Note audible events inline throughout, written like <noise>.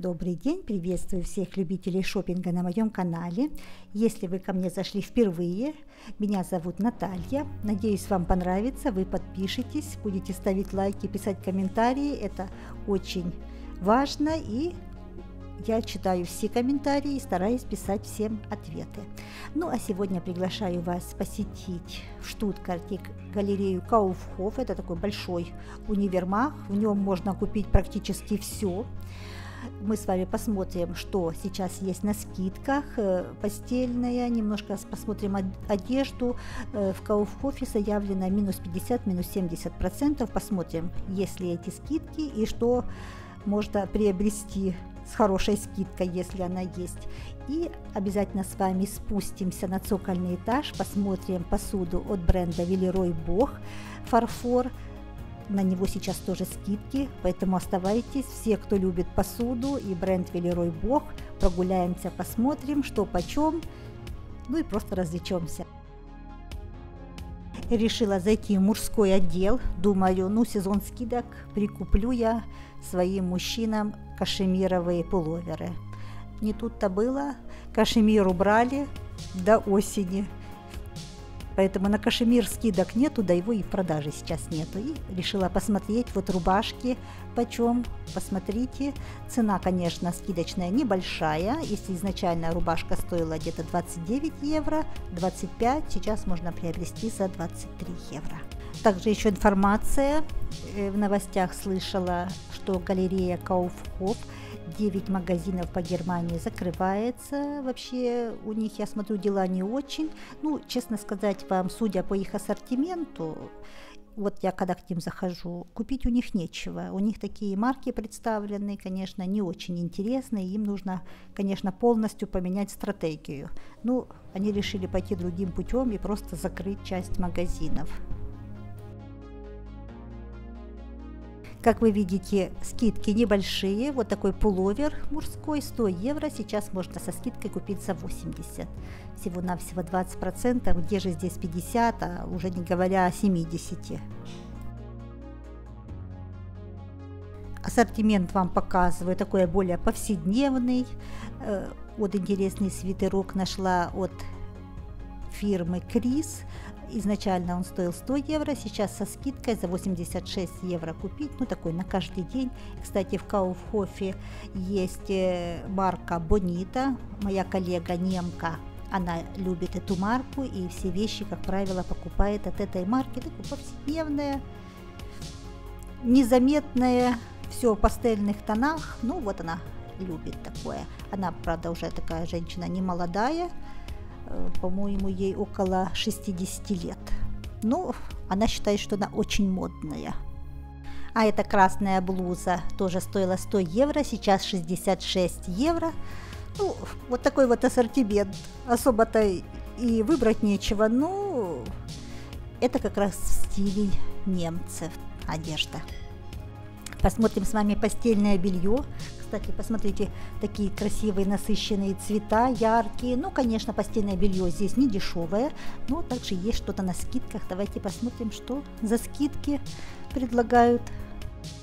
Добрый день, приветствую всех любителей шопинга на моем канале. Если вы ко мне зашли впервые, меня зовут Наталья. Надеюсь, вам понравится, вы подпишитесь, будете ставить лайки, писать комментарии. Это очень важно и я читаю все комментарии и стараюсь писать всем ответы. Ну а сегодня приглашаю вас посетить в Штутгарте галерею Кауфхоф. Это такой большой универмаг. В нем можно купить практически все. Мы с вами посмотрим, что сейчас есть на скидках. Э, постельная, немножко посмотрим одежду. Э, в Кауфхофе заявлено минус 50, минус 70 процентов. Посмотрим, есть ли эти скидки и что можно приобрести с хорошей скидкой, если она есть. И обязательно с вами спустимся на цокольный этаж, посмотрим посуду от бренда Велерой Бог, фарфор. На него сейчас тоже скидки, поэтому оставайтесь. Все, кто любит посуду и бренд Велерой Бог, прогуляемся, посмотрим, что почем, ну и просто развлечемся решила зайти в мужской отдел. Думаю, ну сезон скидок, прикуплю я своим мужчинам кашемировые пуловеры. Не тут-то было, кашемир убрали до осени. Поэтому на кашемир скидок нету, да его и в продаже сейчас нету. И решила посмотреть вот рубашки почем. Посмотрите. Цена, конечно, скидочная небольшая. Если изначально рубашка стоила где-то 29 евро, 25, сейчас можно приобрести за 23 евро. Также еще информация. Э, в новостях слышала, что галерея Кауфхоп 9 магазинов по Германии закрывается. Вообще у них, я смотрю, дела не очень. Ну, честно сказать вам, судя по их ассортименту, вот я когда к ним захожу, купить у них нечего. У них такие марки представлены, конечно, не очень интересные. Им нужно, конечно, полностью поменять стратегию. Ну, они решили пойти другим путем и просто закрыть часть магазинов. Как вы видите, скидки небольшие. Вот такой пуловер мужской 100 евро. Сейчас можно со скидкой купить за 80. Всего-навсего 20%. Где же здесь 50, а уже не говоря о 70. Ассортимент вам показываю, такой более повседневный. Э, вот интересный свитерок нашла от фирмы Крис. Изначально он стоил 100 евро, сейчас со скидкой за 86 евро купить, ну такой на каждый день. Кстати, в Кауфхофе есть э, марка Бонита, моя коллега немка, она любит эту марку и все вещи, как правило, покупает от этой марки. Такое повседневное, незаметное, все в пастельных тонах. Ну вот она любит такое. Она, правда, уже такая женщина не молодая, по-моему, ей около 60 лет. Ну, она считает, что она очень модная. А эта красная блуза тоже стоила 100 евро, сейчас 66 евро. Ну, вот такой вот ассортимент. Особо-то и выбрать нечего. Ну, это как раз в стиле немцев одежда. Посмотрим с вами постельное белье. Кстати, посмотрите, такие красивые насыщенные цвета, яркие. Ну, конечно, постельное белье здесь не дешевое, но также есть что-то на скидках. Давайте посмотрим, что за скидки предлагают.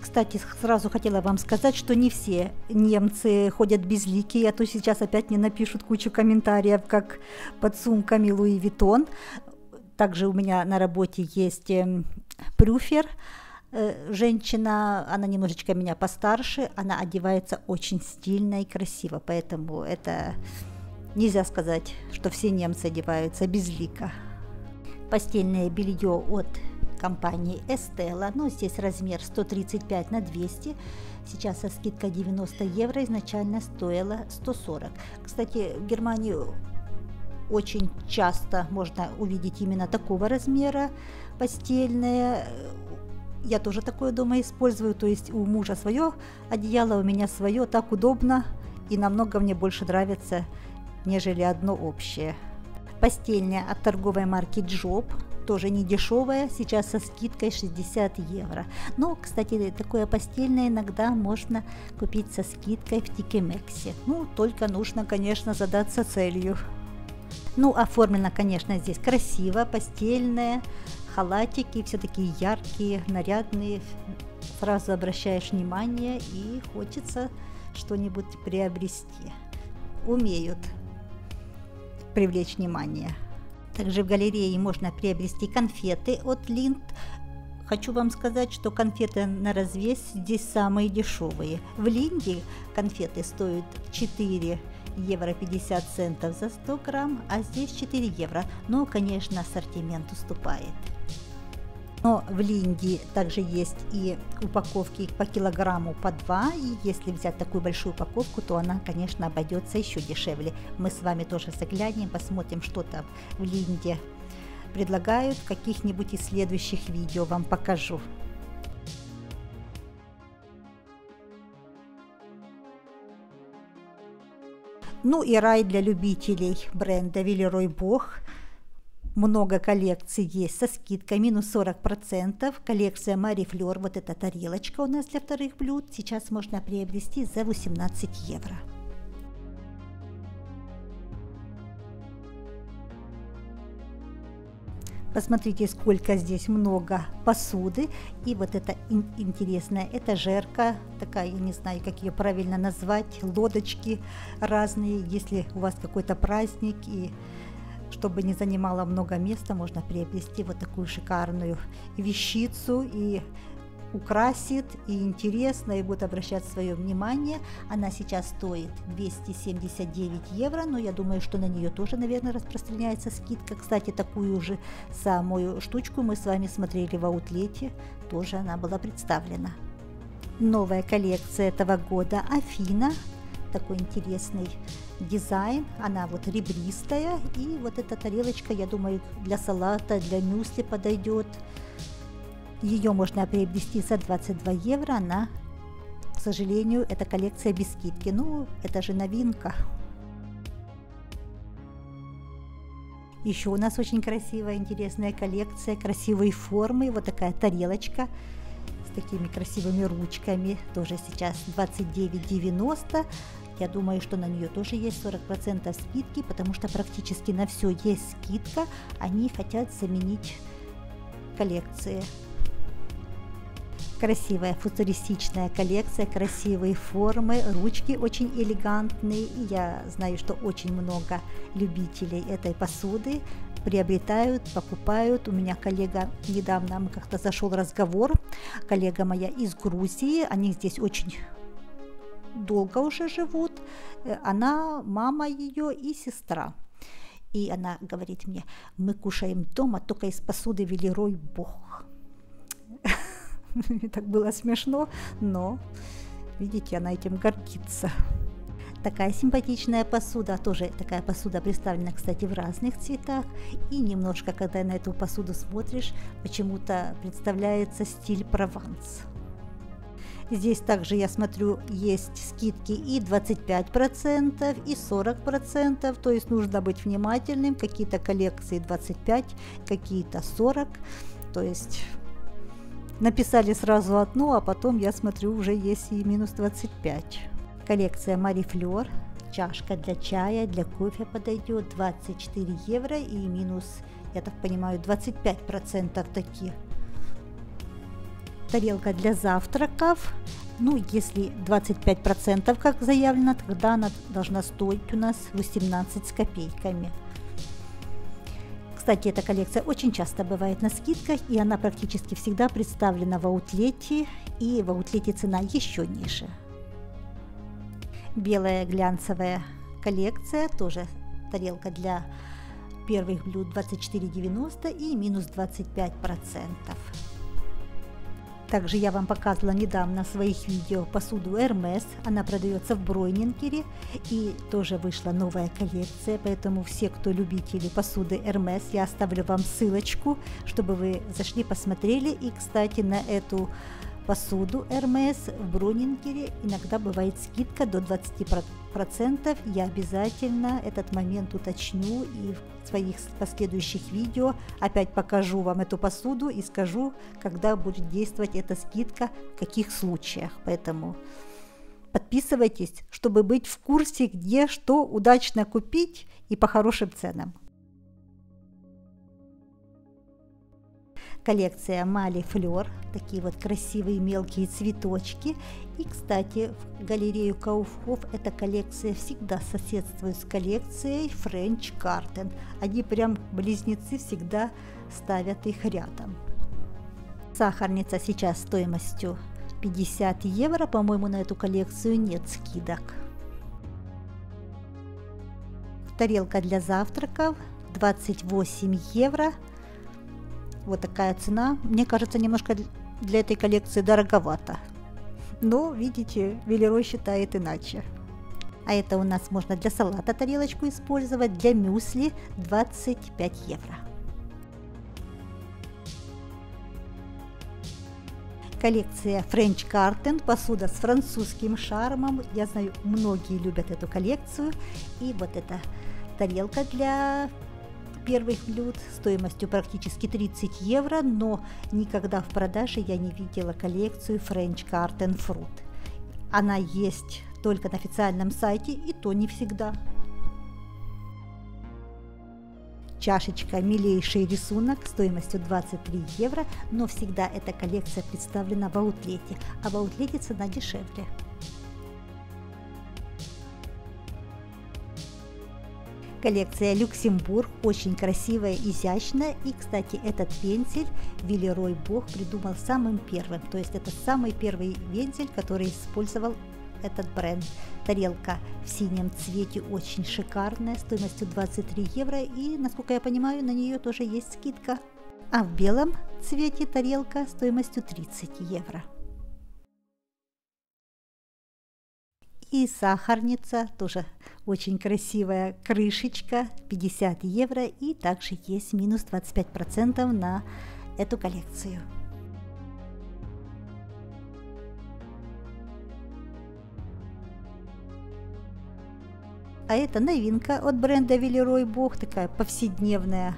Кстати, сразу хотела вам сказать, что не все немцы ходят безликие, а то сейчас опять мне напишут кучу комментариев, как под сумками Луи Виттон. Также у меня на работе есть эм, прюфер, женщина, она немножечко меня постарше, она одевается очень стильно и красиво, поэтому это нельзя сказать, что все немцы одеваются безлико. Постельное белье от компании Estella, ну здесь размер 135 на 200, сейчас со скидкой 90 евро, изначально стоило 140. Кстати, в Германии очень часто можно увидеть именно такого размера постельное я тоже такое дома использую, то есть у мужа свое одеяло, у меня свое, так удобно и намного мне больше нравится, нежели одно общее. Постельня от торговой марки Job, тоже не дешевая, сейчас со скидкой 60 евро. Но, кстати, такое постельное иногда можно купить со скидкой в Тикемексе. Ну, только нужно, конечно, задаться целью. Ну, оформлено, конечно, здесь красиво, постельное, халатики, все такие яркие, нарядные, сразу обращаешь внимание и хочется что-нибудь приобрести. Умеют привлечь внимание. Также в галерее можно приобрести конфеты от Линд. Хочу вам сказать, что конфеты на развес здесь самые дешевые. В Линде конфеты стоят 4 евро 50 центов за 100 грамм, а здесь 4 евро. Но, конечно, ассортимент уступает. Но в Линде также есть и упаковки по килограмму по 2, и если взять такую большую упаковку, то она, конечно, обойдется еще дешевле. Мы с вами тоже заглянем, посмотрим, что там в Линде предлагают, в каких-нибудь из следующих видео вам покажу. Ну и рай для любителей бренда Велерой Бог – много коллекций есть со скидкой минус 40%. Коллекция Мари Флер, вот эта тарелочка у нас для вторых блюд, сейчас можно приобрести за 18 евро. Посмотрите, сколько здесь много посуды. И вот это интересное, это жерка, такая, я не знаю, как ее правильно назвать, лодочки разные, если у вас какой-то праздник и чтобы не занимала много места, можно приобрести вот такую шикарную вещицу и украсит и интересно, и будет обращать свое внимание. Она сейчас стоит 279 евро, но я думаю, что на нее тоже, наверное, распространяется скидка. Кстати, такую же самую штучку мы с вами смотрели в аутлете, тоже она была представлена. Новая коллекция этого года Афина, такой интересный дизайн, она вот ребристая, и вот эта тарелочка, я думаю, для салата, для мюсли подойдет. Ее можно приобрести за 22 евро, она, к сожалению, это коллекция без скидки. Ну, это же новинка. Еще у нас очень красивая, интересная коллекция, красивой формы, вот такая тарелочка такими красивыми ручками, тоже сейчас 29,90. Я думаю, что на нее тоже есть 40% скидки, потому что практически на все есть скидка. Они хотят заменить коллекции. Красивая футуристичная коллекция, красивые формы, ручки очень элегантные. И я знаю, что очень много любителей этой посуды приобретают, покупают. У меня коллега недавно, мы как-то зашел разговор, коллега моя из Грузии, они здесь очень долго уже живут. Э, она, мама ее и сестра. И она говорит мне, мы кушаем дома только из посуды велерой Бог. <laughs> Так было смешно, но, видите, она этим гордится. Такая симпатичная посуда, тоже такая посуда представлена, кстати, в разных цветах. И немножко, когда на эту посуду смотришь, почему-то представляется стиль Прованс. Здесь также, я смотрю, есть скидки и 25%, и 40%, то есть нужно быть внимательным. Какие-то коллекции 25, какие-то 40, то есть написали сразу одну, а потом я смотрю, уже есть и минус 25. Коллекция Мари Флер, чашка для чая, для кофе подойдет 24 евро и минус, я так понимаю, 25% таких тарелка для завтраков. Ну, если 25%, как заявлено, тогда она должна стоить у нас 18 с копейками. Кстати, эта коллекция очень часто бывает на скидках, и она практически всегда представлена в аутлете, и в аутлете цена еще ниже. Белая глянцевая коллекция, тоже тарелка для первых блюд 24,90 и минус 25 процентов. Также я вам показывала недавно в своих видео посуду Hermes. Она продается в Бройнингере и тоже вышла новая коллекция, поэтому все, кто любители посуды Hermes, я оставлю вам ссылочку, чтобы вы зашли, посмотрели. И, кстати, на эту посуду Hermes в Брунингере иногда бывает скидка до 20%. Я обязательно этот момент уточню и в своих последующих видео опять покажу вам эту посуду и скажу, когда будет действовать эта скидка, в каких случаях. Поэтому подписывайтесь, чтобы быть в курсе, где что удачно купить и по хорошим ценам. Коллекция Мали Флер, такие вот красивые мелкие цветочки. И, кстати, в галерею Кауфхоф эта коллекция всегда соседствует с коллекцией French Garden. Они прям близнецы всегда ставят их рядом. Сахарница сейчас стоимостью 50 евро, по-моему, на эту коллекцию нет скидок. Тарелка для завтраков 28 евро – вот такая цена. Мне кажется, немножко для этой коллекции дороговато. Но, видите, Велерой считает иначе. А это у нас можно для салата тарелочку использовать, для мюсли 25 евро. Коллекция French Garden, посуда с французским шармом. Я знаю, многие любят эту коллекцию. И вот эта тарелка для первых блюд стоимостью практически 30 евро, но никогда в продаже я не видела коллекцию French Garden Fruit. Она есть только на официальном сайте и то не всегда. Чашечка «Милейший рисунок» стоимостью 23 евро, но всегда эта коллекция представлена в аутлете, а в аутлете цена дешевле. Коллекция Люксембург очень красивая, изящная. И, кстати, этот вензель Виллерой Бог придумал самым первым. То есть это самый первый вензель, который использовал этот бренд. Тарелка в синем цвете очень шикарная, стоимостью 23 евро. И, насколько я понимаю, на нее тоже есть скидка. А в белом цвете тарелка стоимостью 30 евро. И сахарница, тоже очень красивая крышечка, 50 евро. И также есть минус 25% на эту коллекцию. А это новинка от бренда Велерой Бог, такая повседневная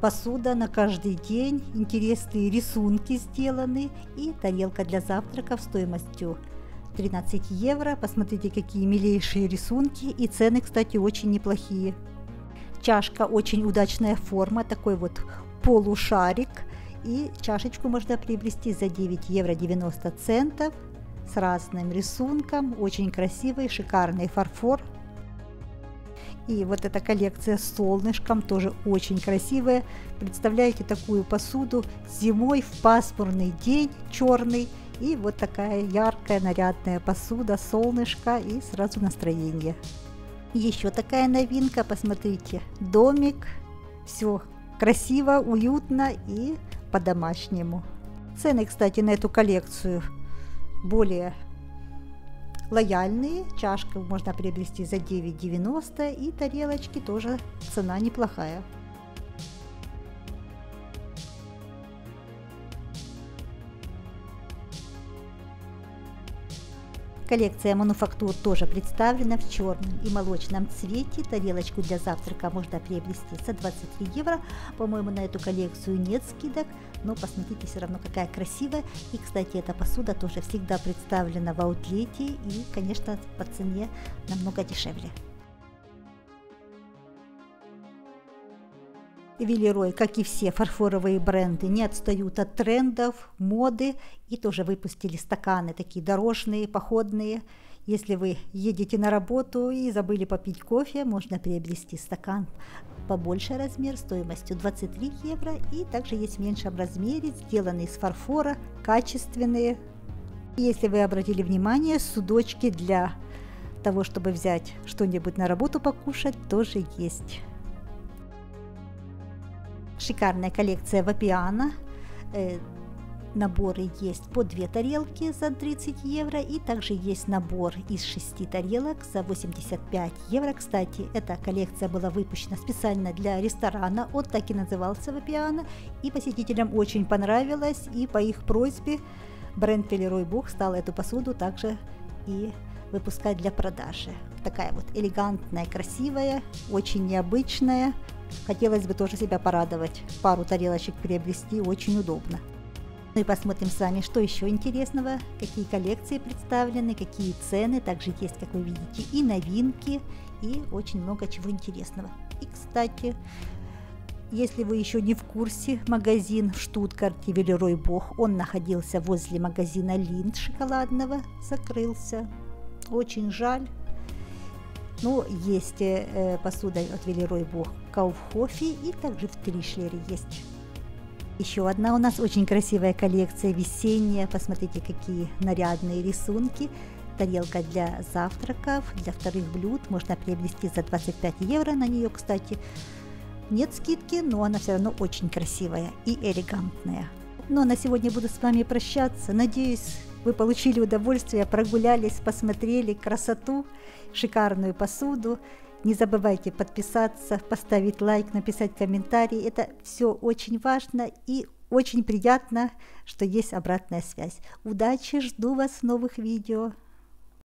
посуда на каждый день, интересные рисунки сделаны и тарелка для завтраков стоимостью 13 евро. Посмотрите, какие милейшие рисунки. И цены, кстати, очень неплохие. Чашка очень удачная форма, такой вот полушарик. И чашечку можно приобрести за 9 евро 90 центов с разным рисунком. Очень красивый, шикарный фарфор. И вот эта коллекция с солнышком тоже очень красивая. Представляете такую посуду зимой в пасмурный день, черный – и вот такая яркая нарядная посуда, солнышко и сразу настроение. Еще такая новинка, посмотрите, домик, все красиво, уютно и по-домашнему. Цены, кстати, на эту коллекцию более лояльные. Чашку можно приобрести за 9,90 и тарелочки тоже цена неплохая. Коллекция мануфактур тоже представлена в черном и молочном цвете. Тарелочку для завтрака можно приобрести за 23 евро. По-моему, на эту коллекцию нет скидок, но посмотрите все равно какая красивая. И, кстати, эта посуда тоже всегда представлена в аутлете и, конечно, по цене намного дешевле. Велерой, как и все фарфоровые бренды, не отстают от трендов, моды и тоже выпустили стаканы такие дорожные, походные. Если вы едете на работу и забыли попить кофе, можно приобрести стакан побольше размер стоимостью 23 евро и также есть в меньшем размере, сделанные из фарфора, качественные. Если вы обратили внимание, судочки для того, чтобы взять что-нибудь на работу покушать, тоже есть. Шикарная коллекция Вапиана. Э, наборы есть по две тарелки за 30 евро и также есть набор из шести тарелок за 85 евро. Кстати, эта коллекция была выпущена специально для ресторана, он так и назывался Вапиана, и посетителям очень понравилось, и по их просьбе бренд Велерой Бух стал эту посуду также и выпускать для продажи. Такая вот элегантная, красивая, очень необычная, Хотелось бы тоже себя порадовать. Пару тарелочек приобрести очень удобно. Ну и посмотрим с вами, что еще интересного, какие коллекции представлены, какие цены. Также есть, как вы видите, и новинки, и очень много чего интересного. И, кстати, если вы еще не в курсе, магазин в Штутгарте Велерой Бог, он находился возле магазина Линд шоколадного, закрылся. Очень жаль. Ну, есть э, посуда от Велерой Бог Кауфхофе и также в Тришлере есть. Еще одна у нас очень красивая коллекция весенняя. Посмотрите, какие нарядные рисунки. Тарелка для завтраков, для вторых блюд. Можно приобрести за 25 евро. На нее, кстати, нет скидки, но она все равно очень красивая и элегантная. Ну а на сегодня буду с вами прощаться. Надеюсь, вы получили удовольствие, прогулялись, посмотрели красоту, шикарную посуду. Не забывайте подписаться, поставить лайк, написать комментарий. Это все очень важно и очень приятно, что есть обратная связь. Удачи, жду вас в новых видео.